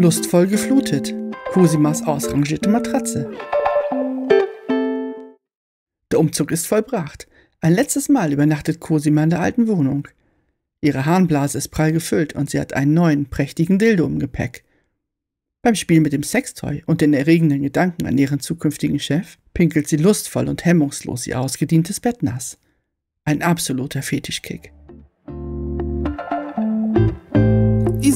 Lustvoll geflutet. Cosimas ausrangierte Matratze. Der Umzug ist vollbracht. Ein letztes Mal übernachtet Cosima in der alten Wohnung. Ihre Harnblase ist prall gefüllt und sie hat einen neuen, prächtigen Dildo im Gepäck. Beim Spiel mit dem Sextoy und den erregenden Gedanken an ihren zukünftigen Chef pinkelt sie lustvoll und hemmungslos ihr ausgedientes Bett nass. Ein absoluter Fetischkick.